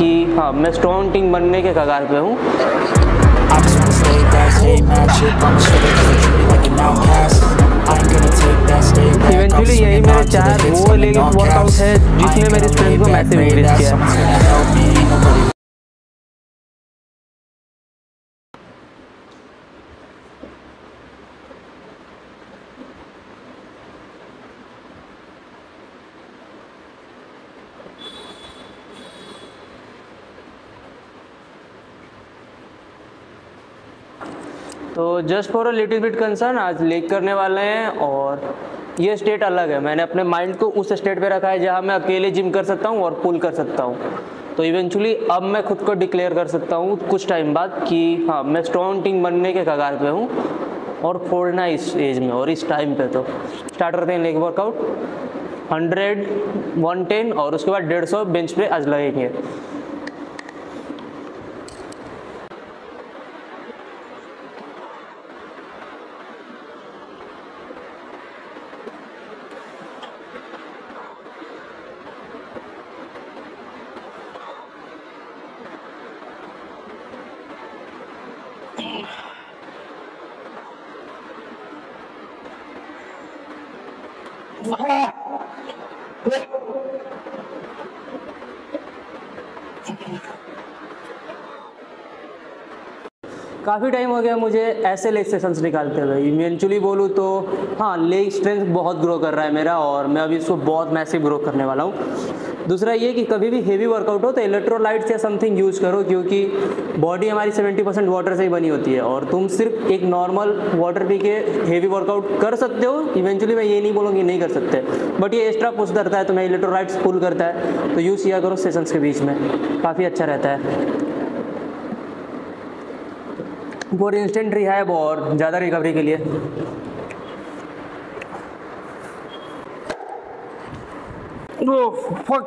कि हाँ मैं स्टोन टिंग बनने के कगार पे हूँ। इवेंचुअली यही मेरे चार वो लेकिन वर्कआउट है, जिसने मेरे स्ट्रेंथ को मैसेज किया तो just for a little bit concern आज लेक करने वाले हैं और ये स्टेट अलग है। मैंने अपने माइंड को उस स्टेट पे रखा है जहाँ मैं अकेले जिम कर सकता हूँ और पुल कर सकता हूँ। तो इवेंचुअली अब मैं खुद को डिक्लेयर कर सकता हूँ कुछ टाइम बाद कि हाँ मैं स्ट्रॉन्ग टीम बनने के कगार पे हूँ और फोड़ना इस एज में और इस टाइम पे। तो स्टार्ट करते हैं leg workout hundred one ten और उसके बाद डेढ़ सौ बेंच पे आज लगेंगे। काफ़ी टाइम हो गया मुझे ऐसे लेग सेशंस निकालते हुए। इवेंचुअली बोलूँ तो हाँ लेग स्ट्रेंथ बहुत ग्रो कर रहा है मेरा और मैं अभी इसको बहुत मैसिव ग्रो करने वाला हूँ। दूसरा ये कि कभी भी हेवी वर्कआउट हो तो इलेक्ट्रोलाइट्स या समथिंग यूज़ करो, क्योंकि बॉडी हमारी 70 परसेंट वाटर से ही बनी होती है और तुम सिर्फ़ एक नॉर्मल वाटर पी के हेवी वर्कआउट कर सकते हो। इवेंचुअली मैं ये नहीं बोलूँगी नहीं कर सकते बट ये एक्स्ट्रा पुश करता है तुम्हें इलेक्ट्रोलाइट्स पुल करता है। तो यूज़ किया करो सेशंस के बीच में, काफ़ी अच्छा रहता है। फॉर इंस्टेंट रिहैब और ज़्यादा रिकवरी के लिए। No, fuck,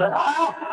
Ah!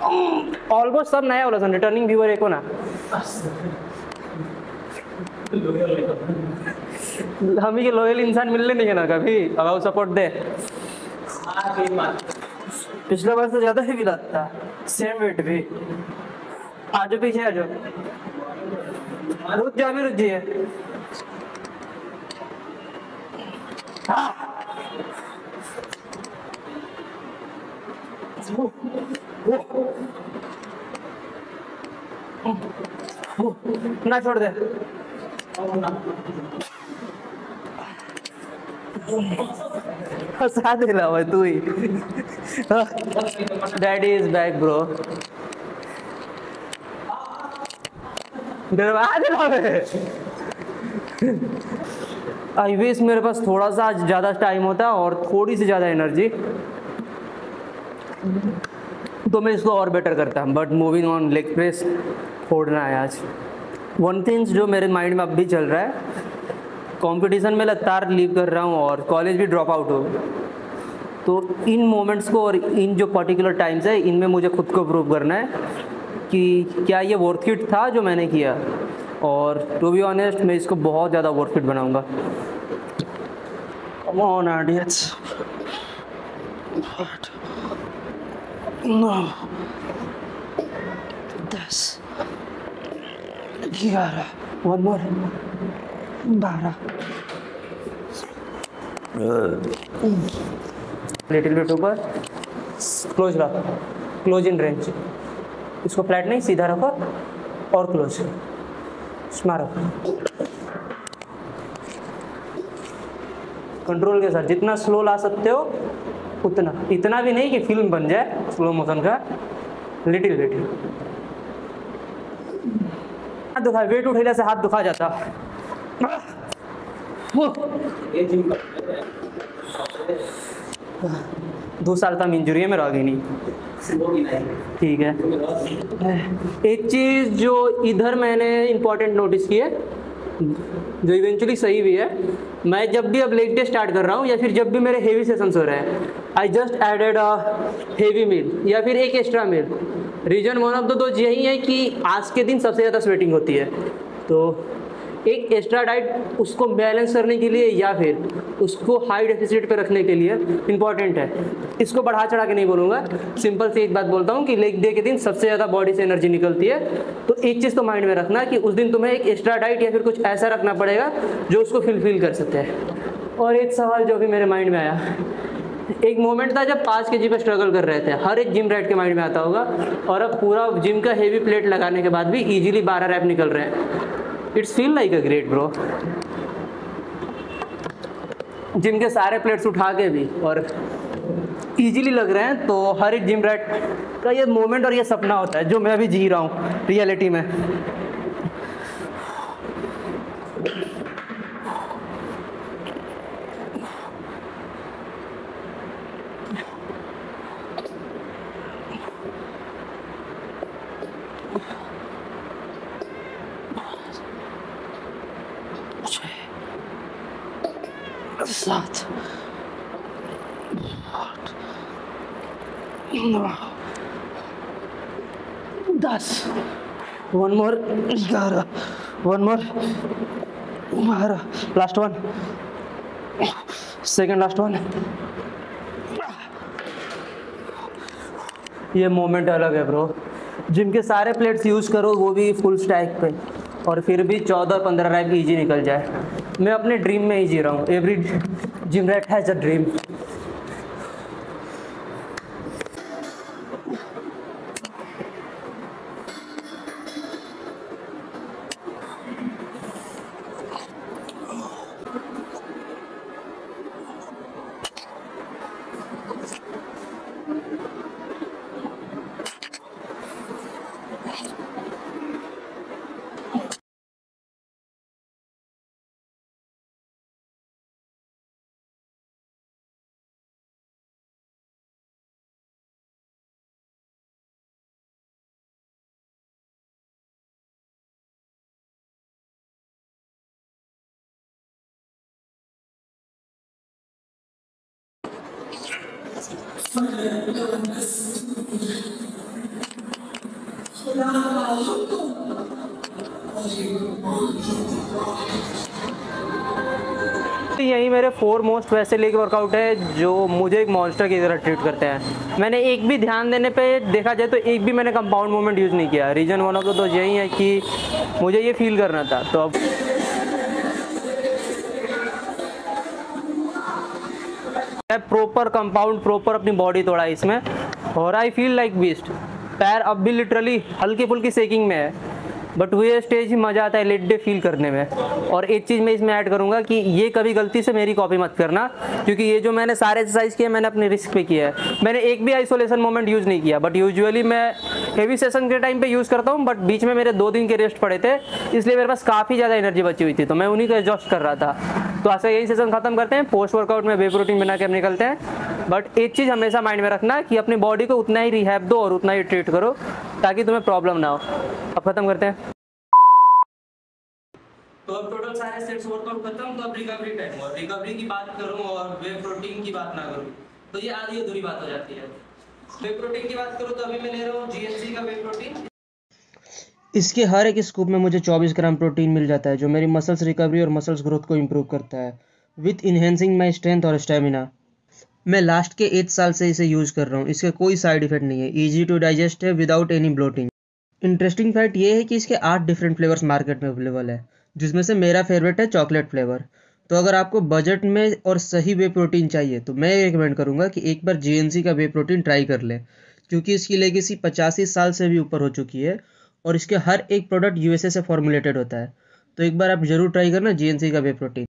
ऑलमोस्ट सब नया वाला रिटर्निंग व्यूअर एको ना। हम ही लोयल इंसान मिलने नहीं है ना कभी। अगाउ सपोर्ट दे। पिछला बार से ज़्यादा हेवी लगता सेम वेट भी। आजो पीछे आजो। रुक जा भी रुक जाइए। ना छोड़ दे। हंसा दिला हुआ तू ही। डैडी इज़ बैक ब्रो डरवा दिला आई विश मेरे पास थोड़ा सा ज़्यादा टाइम होता और थोड़ी सी ज़्यादा एनर्जी तो मैं इसको और बेटर करता। But moving on leg press फोड़ना है आज। वन थिंग्स जो मेरे माइंड में अब भी चल रहा है कंपटीशन में लगातार लीव कर रहा हूँ और कॉलेज भी ड्रॉप आउट हो। तो इन मोमेंट्स को और इन जो पर्टिकुलर टाइम्स है इनमें मुझे खुद को प्रूव करना है कि क्या ये वर्थ इट था जो मैंने किया। और टू बी ऑनेस्ट मैं इसको बहुत ज़्यादा वर्थ इट बनाऊँगा। Come on, idiots. No. दस ग्यारह वन मोर बारह लिटिल बिट ऊपर. क्लोज रखो क्लोज इन रेंज इसको फ्लैट नहीं, सीधा रखो और क्लोज स्मारक कंट्रोल के साथ जितना स्लो ला सकते हो, उतना. इतना भी नहीं कि फ़िल्म बन जाए स्लो मोशन का लिटिल लिटिल हाथ दुखा वेट उठेला से हाथ दुखा जाता। दो साल तक इंजरी है मेरा आगे नहीं। ठीक है। एक चीज़ जो इधर मैंने इम्पोर्टेंट नोटिस की है, जो इवेंचुअली सही भी है, मैं जब भी अब लेग डे स्टार्ट कर रहा हूँ या फिर जब भी मेरे हेवी सेशंस हो रहे हैं I just added heavy meal या फिर एक extra meal reason one of the दो यही है कि आज के दिन सबसे ज़्यादा स्वेटिंग होती है। तो एक एक्स्ट्रा डाइट उसको बैलेंस करने के लिए या फिर उसको हाई डेफिसिट पे रखने के लिए इंपॉर्टेंट है। इसको बढ़ा चढ़ा के नहीं बोलूँगा। सिंपल से एक बात बोलता हूँ कि लेग डे के दिन सबसे ज़्यादा बॉडी से एनर्जी निकलती है। तो एक चीज़ तो माइंड में रखना कि उस दिन तुम्हें एक एक्स्ट्रा डाइट या फिर कुछ ऐसा रखना पड़ेगा जो उसको फिलफिल कर सकते हैं। और एक सवाल जो भी मेरे माइंड में आया। एक मोमेंट था जब पाँच के जी पे स्ट्रगल कर रहे थे। हर एक जिम रैट के माइंड में आता होगा। और अब पूरा जिम का हेवी प्लेट लगाने के बाद भी इजीली बारह रैप निकल रहे हैं। It's feel like a great bro gym के सारे प्लेट्स उठा के भी और इजीली लग रहे हैं तो हर एक जिम रैट का ये मोमेंट और ये सपना होता है, जो मैं अभी जी रहा हूँ रियलिटी में। सात दस। वन मोर ग्यारह। वन मोर बारह। Last one second last one ये मोमेंट अलग है ब्रो जिम के सारे प्लेट्स यूज़ करो, वो भी फुल स्टैक पे। और फिर भी चौदह पंद्रह रैप ईजी निकल जाए। मैं अपने ड्रीम में ही जी रहा हूँ। Every gym rat has a dream यही मेरे फोर मोस्ट वैसे लेग वर्कआउट है, जो मुझे एक मॉन्स्टर की तरह ट्रीट करते हैं। मैंने एक भी ध्यान देने पे देखा जाए तो एक भी मैंने कंपाउंड मूवमेंट यूज़ नहीं किया। रीजन वन ऑफ़ तो यही है कि मुझे ये फील करना था तो अब प्रॉपर कंपाउंड प्रॉपर अपनी बॉडी तोड़ा इसमें। और आई फील लाइक बीस्ट पैर अब भी लिटरली हल्की फुल्की सेकिंग में है। बट वो स्टेज ही मज़ा आता है लेट डे फील करने में। और एक चीज़ मैं इसमें ऐड करूँगा कि ये कभी गलती से मेरी कॉपी मत करना, क्योंकि ये जो मैंने सारे एक्सरसाइज किए, मैंने अपने रिस्क पे किया है। मैंने एक भी आइसोलेशन मोमेंट यूज़ नहीं किया बट यूजुअली मैं हेवी सेशन के टाइम पे यूज़ करता हूँ बट बीच में मेरे दो दिन के रेस्ट पड़े थे, इसलिए मेरे पास काफ़ी ज़्यादा एनर्जी बची हुई थी। तो मैं उन्हीं को एडजस्ट कर रहा था। तो ऐसा यही सेशन खत्म करते हैं। पोस्ट वर्कआउट में वे प्रोटीन बना के हम निकलते हैं। बट एक चीज़ हमेशा माइंड में रखना कि अपनी बॉडी को उतना ही रिहैब दो और उतना ही ट्रीट करो ताकि तुम्हें प्रॉब्लम ना हो। अब खत्म करते हैं। तो अब टोटल सारे सेट्स वर्कआउट खत्म तो अब रिकवरी टाइम और रिकवरी की बात करूँ और वे प्रोटीन की बात ना करूँ तो ये आधी अधूरी बात हो जाती है। वे प्रोटीन की बात करूँ तो अभी मैं ले रहा हूँ जीएनसी का वे प्रोटीन इसके हर एक स्कूप में मुझे 24 ग्राम प्रोटीन मिल जाता है जो मेरी मसल्स रिकवरी और मसल्स ग्रोथ को इम्प्रूव करता है। विथ इन्हेंसिंग माई स्ट्रेंथ और स्टेमिना मैं लास्ट के एट साल से इसे यूज़ कर रहा हूँ। इसका कोई साइड इफ़ेक्ट नहीं है। ईजी टू डाइजेस्ट है without any bloating interesting fact ये है कि इसके आठ डिफरेंट फ्लेवर्स मार्केट में अवेलेबल है, जिसमें से मेरा फेवरेट है चॉकलेट फ्लेवर तो अगर आपको बजट में और सही वे प्रोटीन चाहिए तो मैं रिकमेंड करूँगा कि एक बार GNC का वे प्रोटीन ट्राई कर लें, क्योंकि इसकी लेगेसी पचासी साल से भी ऊपर हो चुकी है और इसके हर एक प्रोडक्ट यूएसए से फॉर्मुलेटेड होता है। तो एक बार आप ज़रूर ट्राई करना GNC का वे प्रोटीन